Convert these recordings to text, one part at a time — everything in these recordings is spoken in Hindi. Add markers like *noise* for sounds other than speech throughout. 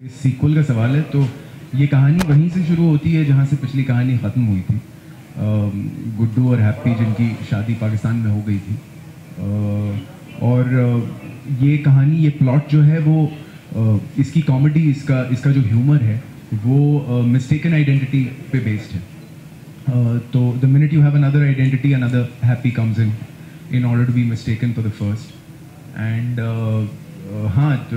इस सीक्वल का सवाल है तो ये कहानी वहीं से शुरू होती है जहाँ से पिछली कहानी ख़त्म हुई थी। गुड्डू और हैप्पी जिनकी शादी पाकिस्तान में हो गई थी। और ये कहानी, ये प्लॉट जो है वो इसकी कॉमेडी इसका इसका जो ह्यूमर है, वो मिस्टेकन आइडेंटिटी पे बेस्ड है। तो the minute you have another identity another Happy comes in in order to be mistaken for the first and हाँ तो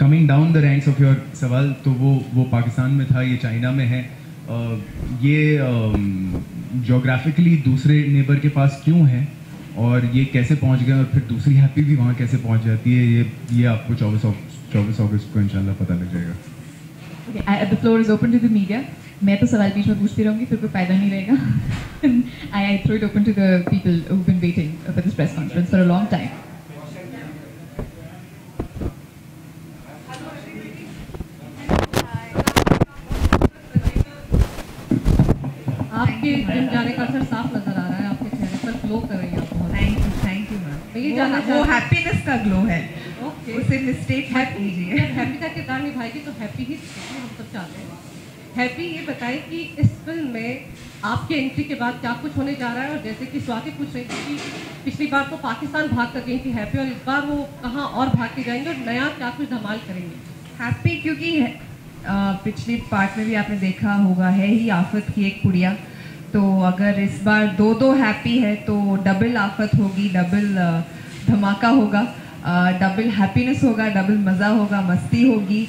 coming down the ranks of your सवाल तो वो वो पाकिस्तान में था ये चाइना में है। Uh, ये जोग्राफिकली दूसरे नेबर के पास क्यों है? और ये कैसे पहुँच गए और फिर दूसरी हैप्पी भी वहाँ कैसे पहुँच जाती है ये ये आपको चौबीस चौबीस अगस्त को इंशाल्लाह पता लग जाएगा। To मैं तो सवाल बीच में पूछती रहूँगी फिर कोई फ़ायदा नहीं रहेगा। *laughs* I, I throw it open to the people who've been waiting for this press conference for a long time. जानना वो हैप्पीनेस का ग्लो है। ओके उसे मिस्टेक मत कीजिए हैप्पी का किरदार निभाएगी तो हैप्पी ही हम सब चाहते हैं। हैप्पी ये बताएँ कि इस फ़िल्म में आपके एंट्री के बाद क्या कुछ होने जा रहा है? और जैसे कि स्वाति पूछ रही थी कि पिछली बार तो पाकिस्तान भाग कर गई थी हैप्पी और इस बार वो कहाँ और भाग के जाएँगे और नया क्या कुछ धमाल करेंगे? हैप्पी क्योंकि पिछली पार्ट में भी आपने देखा होगा है ही आफत की एक पुड़िया तो अगर इस बार दो दो हैप्पी है तो डबल आफत होगी डबल अ, धमाका होगा डबल हैप्पीनेस होगा डबल मज़ा होगा मस्ती होगी।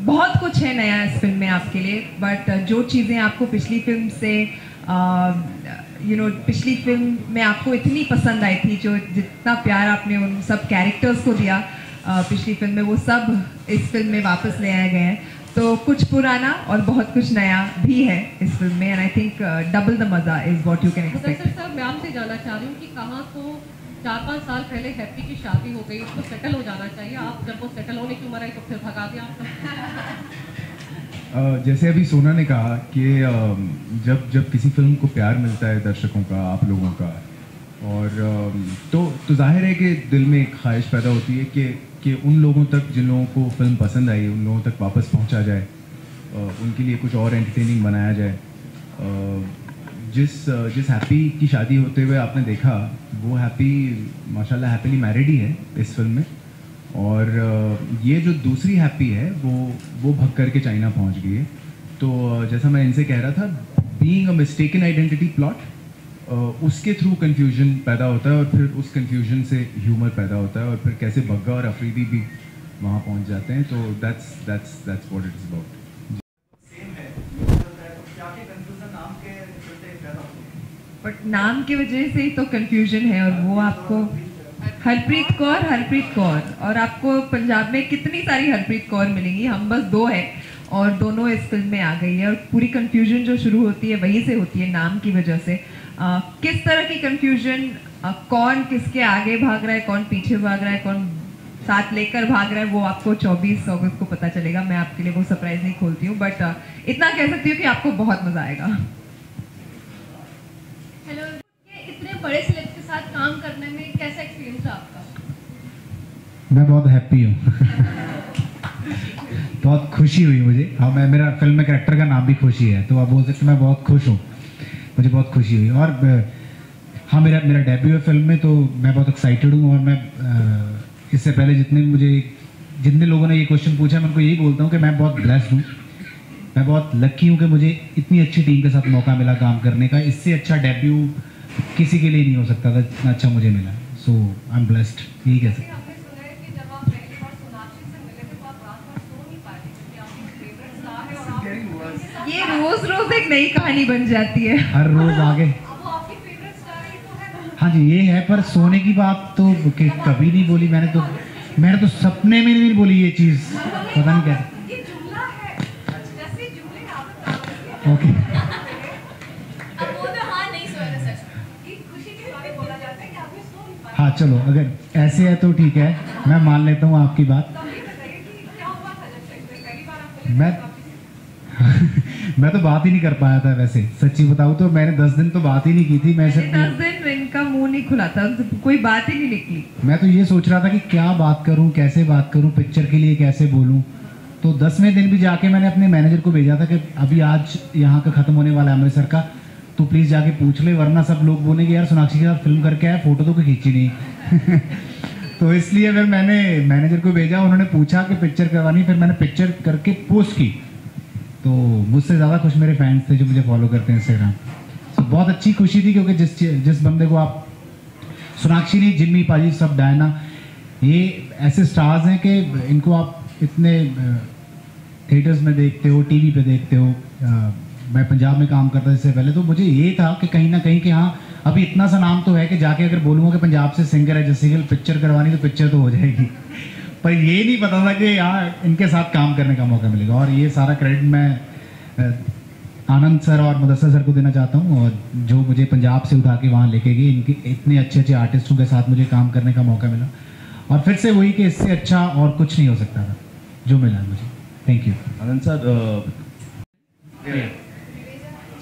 बहुत कुछ है नया इस फ़िल्म में आपके लिए बट जो चीज़ें आपको पिछली फ़िल्म से यू नो पिछली फ़िल्म में आपको इतनी पसंद आई थी जो जितना प्यार आपने उन सब कैरेक्टर्स को दिया पिछली फ़िल्म में वो सब इस फ़िल्म में वापस ले आए गए हैं। तो कुछ पुराना और बहुत कुछ नया भी है इस फ़िल्म में and I think double the मज़ा is what you can expect साहब मैं आपसे जानना चाह रही हूँ कि कहाँ तो चार पाँच साल पहले हैप्पी की शादी हो गई, उसको सेटल हो जाना चाहिए। आप जब वो सेटल होने की उम्र आई तो फिर भगा दिया आपको जैसे अभी सोना ने कहा कि जब जब किसी फ़िल्म को प्यार मिलता है दर्शकों का, आप लोगों का, और तो तो ज़ाहिर है कि दिल में एक ख्वाहिश पैदा होती है कि कि उन लोगों तक जिन लोगों को फ़िल्म पसंद आई, उन लोगों तक वापस पहुँचा जाए उनके लिए कुछ और एंटरटेनिंग बनाया जाए जिस जिस हैप्पी की शादी होते हुए आपने देखा, वो हैप्पी माशाल्लाह हैप्पीली मैरिड ही है इस फ़िल्म में। और, ये जो दूसरी हैप्पी है, वो वो भग करके चाइना पहुँच गई है। तो जैसा मैं इनसे कह रहा था being a mistaken identity plot उसके थ्रू कंफ्यूजन पैदा होता है और फिर उस कन्फ्यूज़न से ह्यूमर पैदा होता है और फिर कैसे बग्गा और अफरीदी भी वहाँ पहुँच जाते हैं। तो that's that's that's what it is about but नाम की वजह से ही तो कंफ्यूजन है और वो आपको हरप्रीत कौर हरप्रीत कौर। और आपको पंजाब में कितनी सारी हरप्रीत कौर मिलेंगी? हम बस दो है और दोनों इस फ़िल्म में आ गई है और पूरी कंफ्यूजन जो शुरू होती है वहीं से होती है नाम की वजह से। अ, किस तरह की कंफ्यूजन कौन किसके आगे भाग रहा है कौन पीछे भाग रहा है कौन साथ लेकर भाग रहा है वो आपको 24 अगस्त को पता चलेगा। मैं आपके लिए वो सरप्राइज़ नहीं खोलती हूँ बट इतना कह सकती हूँ कि आपको बहुत मज़ा आएगा। हेलो इतने बड़े सेलेब्स के साथ काम करने में कैसा एक्सपीरियंस रहा आपका? मैं बहुत हैप्पी हूँ। *laughs* बहुत खुशी हुई मुझे। हाँ मैं मेरा फ़िल्म में कैरेक्टर का नाम भी खुशी है तो आप बोल सकते मैं बहुत खुश हूँ। मुझे बहुत खुशी हुई। और हाँ मेरा मेरा डेब्यू है फ़िल्म में तो मैं बहुत एक्साइटेड हूँ और मैं इससे पहले जितने मुझे जितने लोगों ने ये क्वेश्चन पूछा मैं उनको यही बोलता हूँ कि मैं बहुत ब्लेस्ड हूँ। मैं बहुत लकी हूँ कि मुझे इतनी अच्छी टीम के साथ मौका मिला काम करने का। इससे अच्छा डेब्यू किसी के लिए नहीं हो सकता था जितना अच्छा मुझे मिला। सो आई एम ब्लेस्ड यही कह सकता। आपने सुना कि जब आप पहली बार सोनाक्षी से मिले थे तो आप रात भर सो नहीं पाए थे क्योंकि आपकी फेवरेट स्टार है और आप ये रोज रोज एक नई कहानी बन जाती है। हर रोज आगे। अब वो आपकी फेवरेट स्टार है ये तो है। हाँ जी ये है पर सोने की बात तो कभी नहीं बोली मैंने तो मैंने तो सपने में नहीं बोली ये चीज़। पता नहीं कैसे पाए हाँ चलो अगर ऐसे है तो ठीक है मैं मान लेता हूँ आपकी बात। तो अभी बताइए कि क्या हुआ था जब से पहली बार आप मिले मैं *laughs* मैं तो बात ही नहीं कर पाया था वैसे सच्ची बताऊँ तो मैंने दस दिन तो बात ही नहीं की थी मैं सिर्फ़ दस दिन इनका मुँह नहीं खुला था तो कोई बात ही नहीं निकली। मैं तो ये सोच रहा था कि क्या बात करूँ कैसे बात करूँ पिक्चर के लिए कैसे बोलूँ। तो दसवें दिन भी जाके मैंने अपने मैनेजर को भेजा था कि अभी आज यहाँ का ख़त्म होने वाला है अमृतसर का। तो प्लीज़ जाके पूछ ले, वरना सब लोग बोलेंगे, यार, सोनाक्षी के साथ फ़िल्म करके आया फ़ोटो तो कोई खींची नहीं। *laughs* तो इसलिए फिर मैंने मैनेजर को भेजा, उन्होंने पूछा कि पिक्चर करवानी, फिर मैंने पिक्चर करके पोस्ट की। तो मुझसे ज़्यादा खुश मेरे फैंस थे जो मुझे फॉलो करते हैं इंस्टाग्राम तो बहुत अच्छी खुशी थी क्योंकि जिस जिस बंदे को आप, सोनाक्षी ने जिम्मी, पाजी, सब, डायना, ये ऐसे स्टार्स हैं कि इनको आप इतने थिएटर्स में देखते हो टीवी पे देखते हो अ, मैं पंजाब में काम करता इससे पहले तो मुझे ये था कि कहीं ना कहीं कि हाँ अभी इतना सा नाम तो है कि जाके अगर बोलूँगा कि पंजाब से सिंगर है जैसे कि पिक्चर करवानी तो पिक्चर तो हो जाएगी। *laughs* पर ये नहीं पता था कि यहाँ इनके साथ काम करने का मौका मिलेगा। और ये सारा क्रेडिट मैं आनंद सर और मुदस्सर सर को देना चाहता हूँ और जो मुझे पंजाब से उठा के वहाँ लेके गए इनके इतने अच्छे अच्छे आर्टिस्टों के साथ मुझे काम करने का मौका मिला। और फिर से वही कि इससे अच्छा और कुछ नहीं हो सकता था। जो मिला मुझे। Thank you Anand sir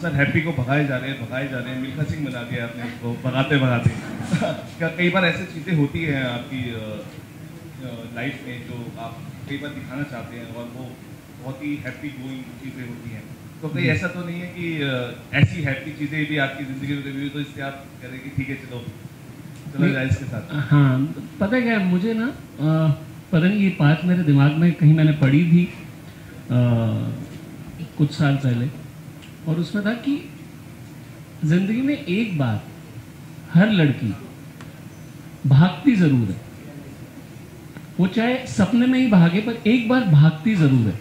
sir Happy को भगाए जा रहे हैं भगाए जा रहे हैं। मिल्खा सिंह मिला दिया आपने उसको भगाते भगाते। *laughs* क्या कई बार ऐसी चीज़ें होती हैं आपकी लाइफ में जो आप कई बार दिखाना चाहते हैं और वो बहुत ही हैप्पी गोइंग चीज़ें होती हैं। तो कहीं ऐसा तो नहीं है कि ऐसी हैप्पी चीज़ें भी आपकी ज़िंदगी में हुई तो इससे आप कह रहे कि ठीक है चलो चला जाए इसके साथ। हाँ पता क्या मुझे ना पता नहीं ये बात मेरे दिमाग में कहीं मैंने पढ़ी थी अ, कुछ साल पहले। और उसमें था कि ज़िंदगी में एक बार हर लड़की भागती ज़रूर है। वो चाहे सपने में ही भागे पर एक बार भागती ज़रूर है।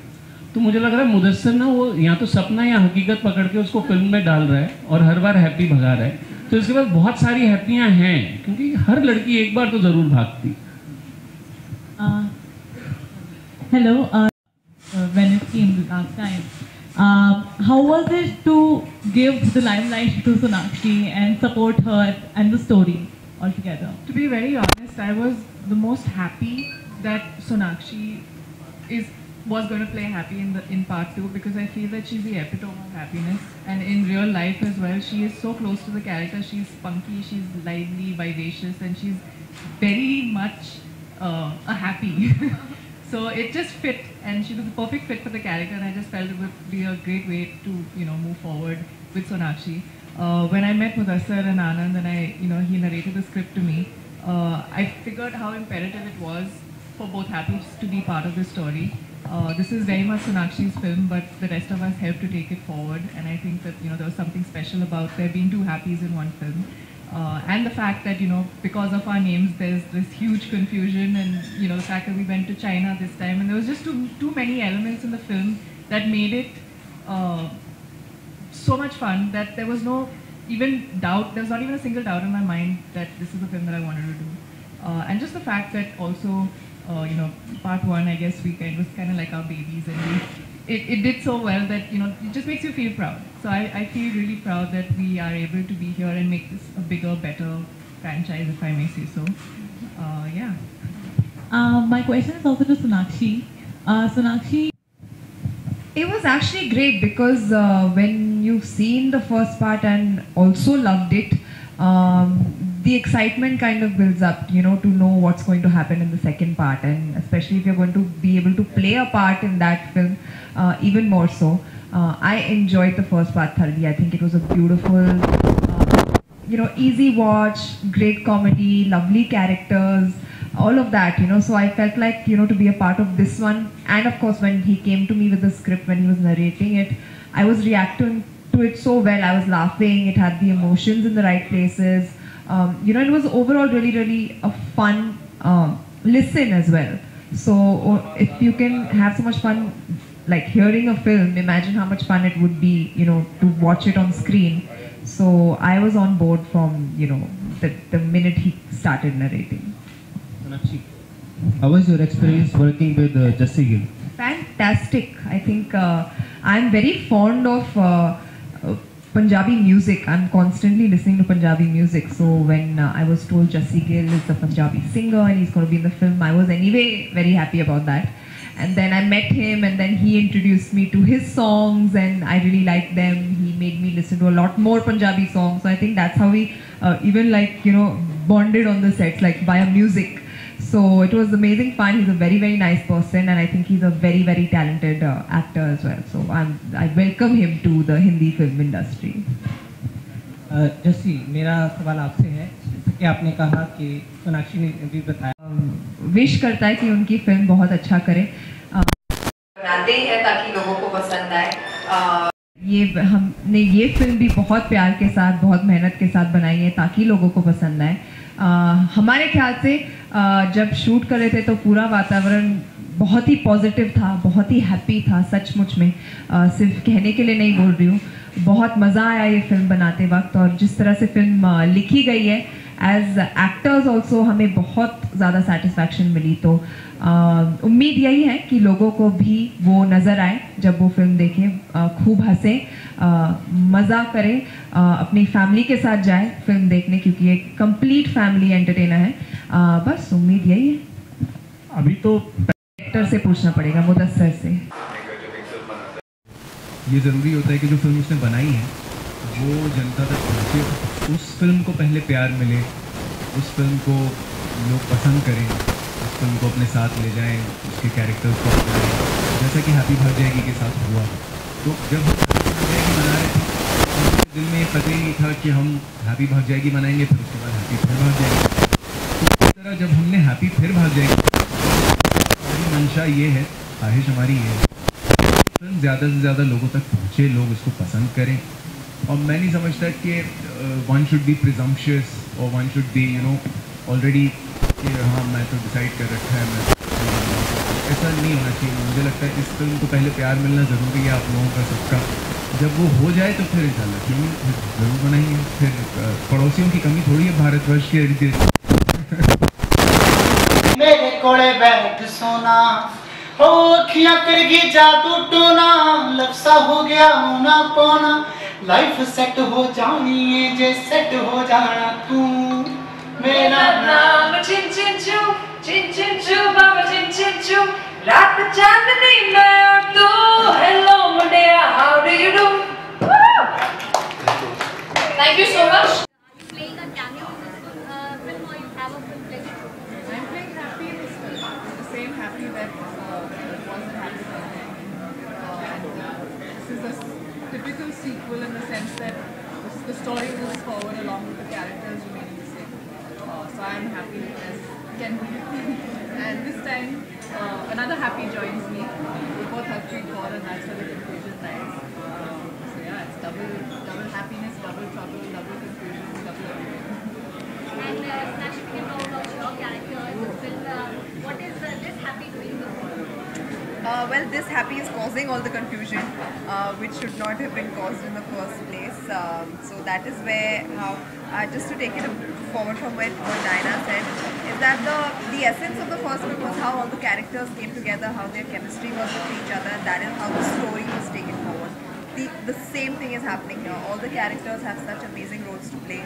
तो मुझे लग रहा है मुदस्सर ना वो या तो सपना या हकीकत पकड़ के उसको फ़िल्म में डाल रहा है और हर बार हैप्पी भगा रहा है। तो इसके बाद बहुत सारी हैप्पियाँ हैं क्योंकि हर लड़की एक बार तो ज़रूर भागती। Hello. Uh, uh, when it came last time, um, how was it to give the limelight to Sonakshi and support her and the story altogether? To be very honest, I was the most happy that Sonakshi is was going to play happy in the in part two because I feel that she's the epitome of happiness and in real life as well. She is so close to the character. She's spunky, she's lively, vivacious, and she's very much uh, a happy. *laughs* so it just fit, and she was the perfect fit for the character. And I just felt it would be a great way to you know move forward with Sonakshi. Uh, when I met Mudassar and Anand, and I you know he narrated the script to me, uh, I figured how imperative it was for both Happys to be part of the story. Uh, this is very much Sonakshi's film, but the rest of us helped to take it forward, and I think that you know there was something special about there being two Happys in one film. Uh, and the fact that you know because of our names there's this huge confusion and you know the fact that we went to China this time. And there was just too too many elements in the film that made it uh, so much fun that there was no even doubt there was not even a single doubt in my mind that this is the film that I wanted to do. Uh, and just the fact that also uh, you know part one I guess we kind was kind of like our babies and we it, it did so well that you know it just makes you feel proud. So I, I feel really proud that we are able to be here and make this a bigger, better franchise, if I may say so. Uh, yeah. Uh, my question is also to Sonakshi. Uh, Sonakshi, It was actually great because uh, when you've seen the first part and also loved it, um, the excitement kind of builds up, you know, to know what's going to happen in the second part, and especially if you're going to be able to play a part in that film, uh, even more so. Uh, I enjoyed the first part thoroughly. I think it was a beautiful, uh, you know, easy watch, great comedy, lovely characters all of that, you know. So I felt like, you know, to be a part of this one. And of course, when he came to me with the script, when he was narrating it, I was reacting to it so well. I was laughing. It had the emotions in the right places. Um, you know, it was overall really, really a fun um, listen as well. So uh, if you can have so much fun, like hearing a film, imagine how much fun it would be, you know, to watch it on screen. So I was on board from, you know, the, the minute he started narrating. How was your experience working with uh, Jesse Gill? Fantastic. I think uh, I'm very fond of uh, uh, Punjabi music. I'm constantly listening to Punjabi music. So when uh, I was told Jassi Gill is a Punjabi singer and he's going to be in the film, I was anyway very happy about that and then I met him, and then he introduced me to his songs, and I really liked them. He made me listen to a lot more Punjabi songs. So I think that's how we uh, even like you know bonded on the sets, like via music. So it was amazing fun. He's a very very nice person, and I think he's a very very talented uh, actor as well. So I'm I welcome him to the Hindi film industry. अ, जस्सी मेरा सवाल आपसे है जैसे कि आपने कहा कि सोनाक्षी ने भी बताया। विश करता है कि उनकी फ़िल्म बहुत अच्छा करे। बनाते हैं ताकि लोगों को पसंद आए। ये हमने ये फ़िल्म भी बहुत प्यार के साथ बहुत मेहनत के साथ बनाई है ताकि लोगों को पसंद आए। हमारे ख्याल से अ, जब शूट कर रहे थे तो पूरा वातावरण बहुत ही पॉजिटिव था बहुत ही हैप्पी था सचमुच में। अ, सिर्फ़ कहने के लिए नहीं बोल रही हूँ बहुत मज़ा आया ये फ़िल्म बनाते वक्त और जिस तरह से फ़िल्म लिखी गई है एज एक्टर्स ऑल्सो हमें बहुत ज़्यादा सेटिस्फैक्शन मिली तो अ, उम्मीद यही है कि लोगों को भी वो नज़र आए जब वो फ़िल्म देखें खूब हंसें मज़ा करें अपनी फैमिली के साथ जाए फ़िल्म देखने क्योंकि एक कंप्लीट फैमिली एंटरटेनर है। बस उम्मीद यही है। अभी तो डायरेक्टर से पूछना पड़ेगा मुदस्सर से। ये ज़रूरी होता है कि जो फ़िल्म उसने बनाई है वो जनता तक पहुँचे, उस फ़िल्म को पहले प्यार मिले, उस फ़िल्म को लोग पसंद करें, उस फ़िल्म को अपने साथ ले जाएँ, उसके कैरेक्टर्स को अपनाएँ। जैसा कि हैप्पी भाग जाएगी के साथ हुआ। तो जब जाएगी बना रहे थे तो दिल में ये पता ही नहीं था कि हम हैप्पी भाग जाएगी बनाएँगे फिर उसके बाद हैप्पी फिर भाग जाएगी तो इस तरह जब हमने हैप्पी फिर भाग जाएगी हमारी मंशा ये है, ख्वाहिश हमारी ये है फ़िल्म ज़्यादा से ज़्यादा लोगों तक पहुँचे, लोग इसको पसंद करें। और मैं नहीं समझता कि वन शुड बी प्रिजम्पशियस और one should be you know already कि हाँ मैं तो डिसाइड कर रखा है, मैं ऐसा नहीं होना चाहिए। मुझे लगता है इस फ़िल्म को पहले प्यार मिलना ज़रूरी है आप लोगों का सबका। जब वो हो जाए तो फिर इंशाल्लाह क्यों ज़रूर बनाएँगे। फिर पड़ोसियों की कमी थोड़ी है भारतवर्ष के इर्द गिर्द मेरे कोले बैठ सोना, हो अखियाँ कर जादू टोना। लफसा हो गया होना पौना। लाइफ सेट हो जानी है जे सेट हो जाना तू। मेरा नाम नाम चिन चिन चू चिन चिन चू बाबा चिन चिन चू रात चांदनी मैं और तू। Hello मुंडिया how do you do thank you so much sequel in the sense that the story moves forward along with the characters remaining the same. Uh, so I'm happy as can be. *laughs* and this time, uh, another Happy joins me. We both have three core and that's where the confusion lies. Um, so yeah, it's double, double happiness, double trouble, double confusion, double everything. and uh, if you can talk about your character in this film. Uh, what is uh, this happy doing this film? Uh, well, this happy is causing all the confusion, uh, which should not have been caused in the first place. Um, so that is where how uh, just to take it forward from what, what Diana said, is that the the essence of the first film was how all the characters came together, how their chemistry was with each other, and that is how the story was taken forward. The, the same thing is happening here. All the characters have such amazing roles to play,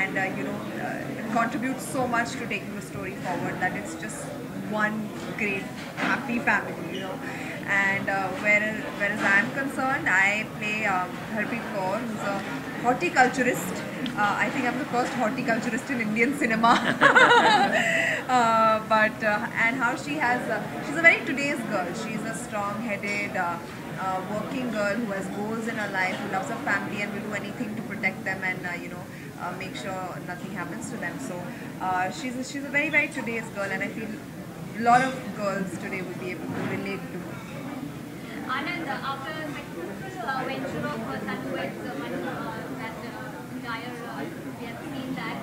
and uh, you know, uh, it so much to taking the story forward that it's just one great happy family, you know. And uh, whereas, whereas I'm concerned, I play um, Harpreet Kaur, who's a horticulturist. Uh, I think I'm the first horticulturist in Indian cinema. *laughs* uh, but uh, and how she has, uh, she's a very today's girl. She's a strong-headed, uh, working girl who has goals in her life, who loves her family and will do anything to protect them and you know uh, make sure nothing happens to them. So uh, she's a, she's a very very today's girl, and I feel a lot of girls today will be able to relate to her. Anand, after a successful uh, venture of uh, Sunwebs, that uh, entire, uh, we have seen that,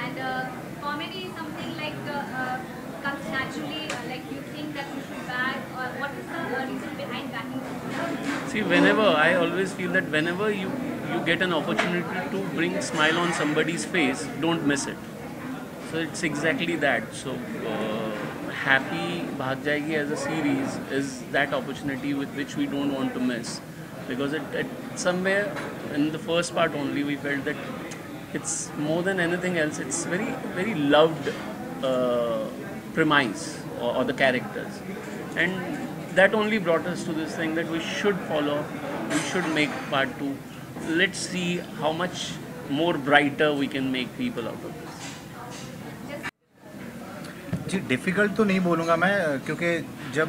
and uh, comedy is something like uh, uh, comes naturally, uh, like you think that you should back, or what is the uh, reason behind backing? See, whenever I always feel that whenever you you get an opportunity to bring smile on somebody's face, don't miss it. So it's exactly that. So uh, happy Bhag Jayegi as a series is that opportunity with which we don't want to miss, because it, it somewhere in the first part only we felt that it's more than anything else. It's very very loved uh, premise or, or the characters, and that only brought us to this thing that we should follow, we should make part two. Let's see how much more brighter we can make people out of this. जी डिफ़िकल्ट तो नहीं बोलूँगा मैं, क्योंकि जब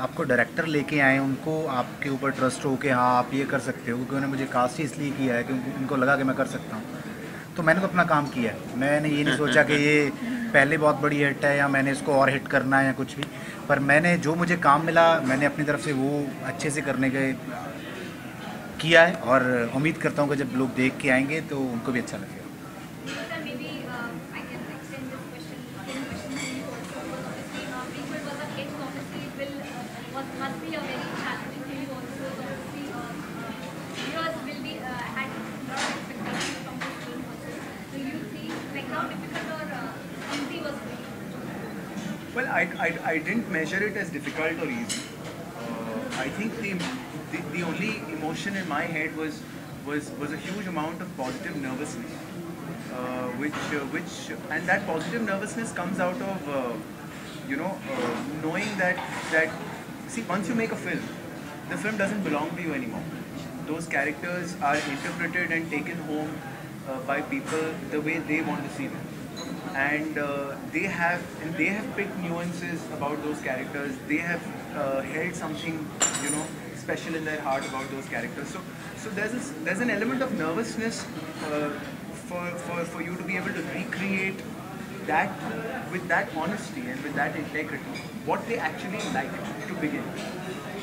आपको डायरेक्टर लेके आए, उनको आपके ऊपर ट्रस्ट हो कि हाँ आप ये कर सकते हो, क्योंकि उन्होंने मुझे कास्ट ही इसलिए किया है क्योंकि उनको लगा कि मैं कर सकता हूँ। तो मैंने तो अपना काम किया है। मैंने ये नहीं सोचा कि ये पहले बहुत बड़ी हिट है, या मैंने इसको और हिट करना है, या कुछ भी। पर मैंने जो मुझे काम मिला, मैंने अपनी तरफ़ से वो अच्छे से करने के किया है, और उम्मीद करता हूँ कि जब लोग देख के आएँगे तो उनको भी अच्छा लगेगा। Well, I, I, I didn't measure it as difficult or easy. Uh, I think the, the the only emotion in my head was was was a huge amount of positive nervousness, uh, which uh, which and that positive nervousness comes out of uh, you know uh, knowing that that see once you make a film, the film doesn't belong to you anymore. Those characters are interpreted and taken home uh, by people the way they want to see them and uh, they have and they have picked nuances about those characters. They have uh, held something you know special in their heart about those characters. So so there's there's an element of nervousness uh, for, for for you to be able to recreate that with that honesty and with that integrity what they actually like to begin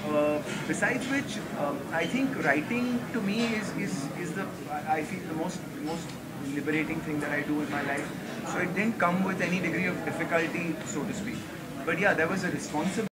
uh, besides which, um, I think writing to me is, is, is the I feel the most most liberating thing that I do in my life. So it didn't come with any degree of difficulty, so to speak. But yeah, there was a responsibility.